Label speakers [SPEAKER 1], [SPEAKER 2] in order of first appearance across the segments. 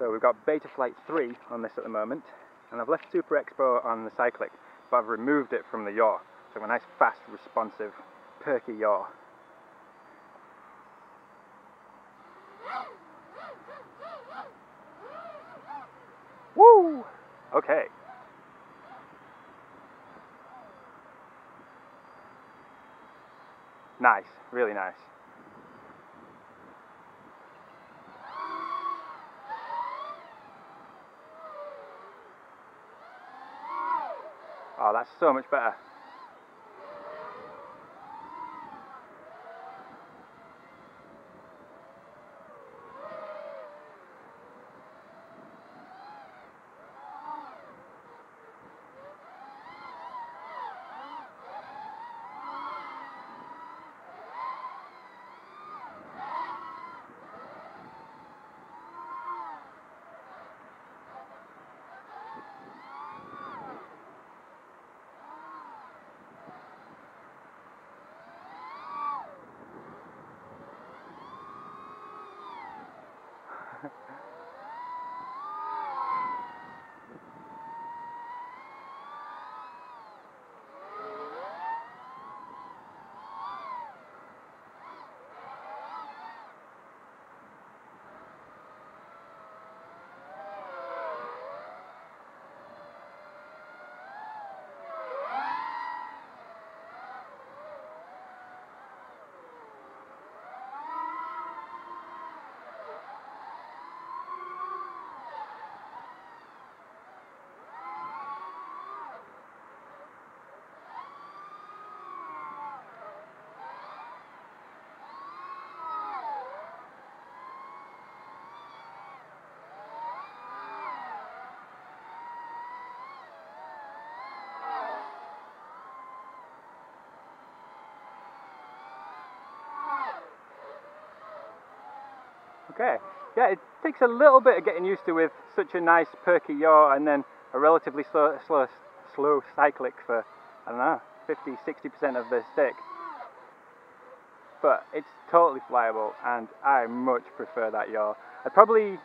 [SPEAKER 1] So we've got Betaflight 3 on this at the moment, and I've left Super Expo on the Cyclic, but I've removed it from the yaw. So a nice fast, responsive, perky yaw. Woo! Okay. Nice, really nice. Oh, that's so much better. Okay, yeah, it takes a little bit of getting used to with such a nice perky yaw and then a relatively slow, slow, slow cyclic for, I don't know, 50, 60% of the stick. But it's totally flyable and I much prefer that yaw. I'd probably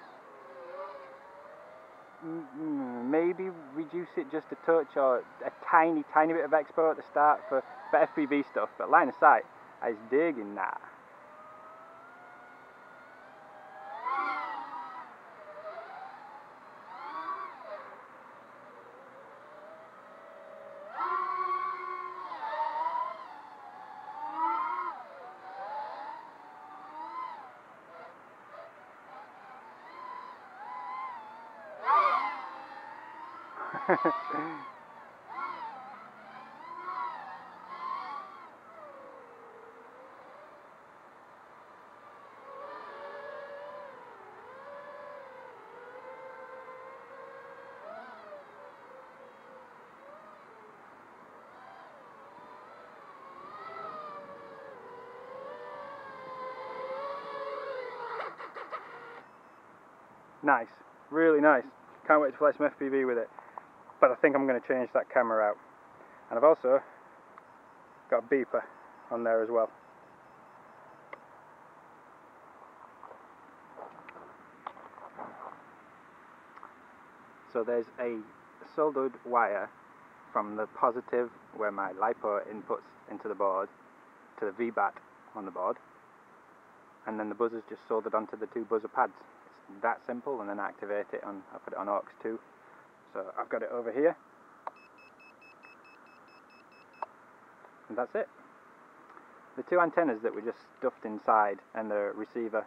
[SPEAKER 1] maybe reduce it just a touch or a tiny, tiny bit of expo at the start for, for FPV stuff, but line of sight, I was digging that. Nice, really nice. Can't wait to fly some FPV with it. But I think I'm going to change that camera out. And I've also got a beeper on there as well. So there's a soldered wire from the positive where my LiPo inputs into the board to the VBAT on the board and then the buzzer's just soldered onto the two buzzer pads It's that simple and then activate it on, I put it on aux 2 so I've got it over here. And that's it. The two antennas that were just stuffed inside and the receiver.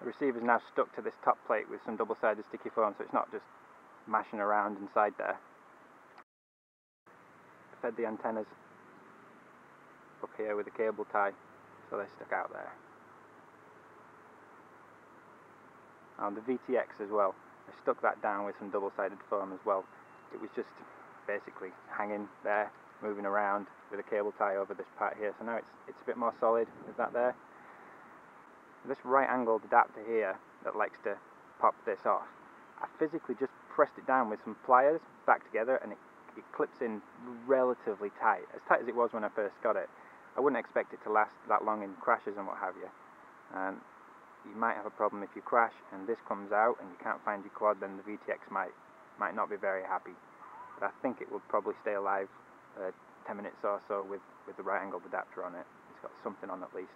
[SPEAKER 1] The receiver is now stuck to this top plate with some double-sided sticky foam so it's not just mashing around inside there. Fed the antennas up here with a cable tie so they stuck out there. And the VTX as well, I stuck that down with some double-sided foam as well. It was just basically hanging there, moving around with a cable tie over this part here. So now it's, it's a bit more solid with that there. This right angled adapter here that likes to pop this off, I physically just pressed it down with some pliers back together and it, it clips in relatively tight, as tight as it was when I first got it I wouldn't expect it to last that long in crashes and what have you. And you might have a problem if you crash and this comes out and you can't find your quad, then the VTX might might not be very happy. But I think it will probably stay alive uh, 10 minutes or so with, with the right angled adapter on it. It's got something on at least.